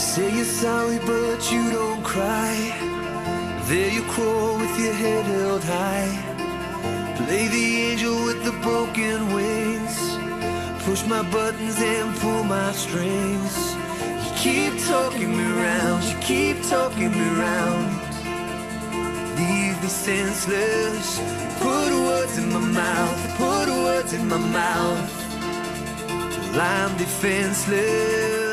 Say you're sorry, but you don't cry. There you crawl with your head held high. Play the angel with the broken wings. Push my buttons and pull my strings. You keep talking me round, you keep talking me round. Leave me senseless. Put words in my mouth, put words in my mouth. Till I'm defenseless.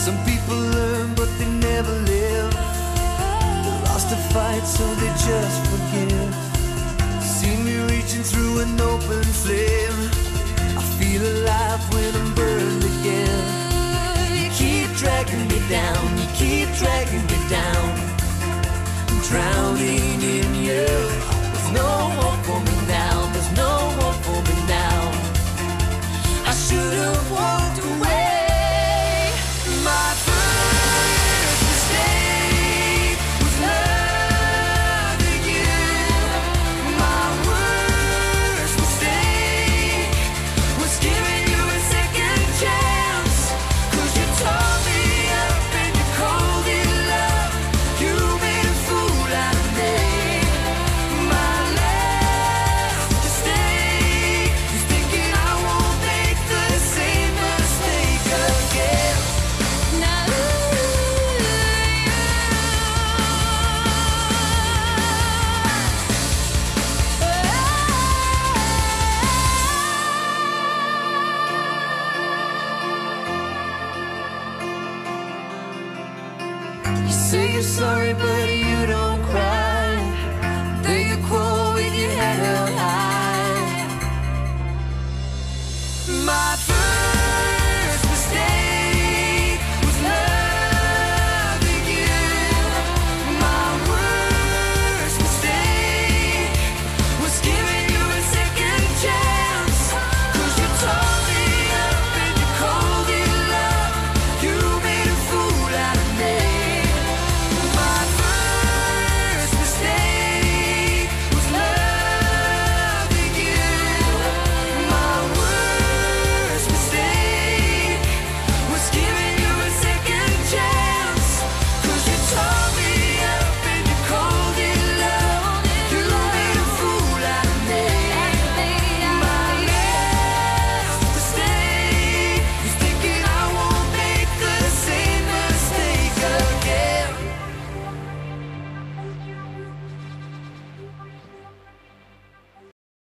Some people learn, but they never live. They lost a fight, so they just forgive. See me reaching through an open flame. I feel alive when I'm burned again. You keep dragging me down, you keep dragging me You say you're sorry, but you don't cry.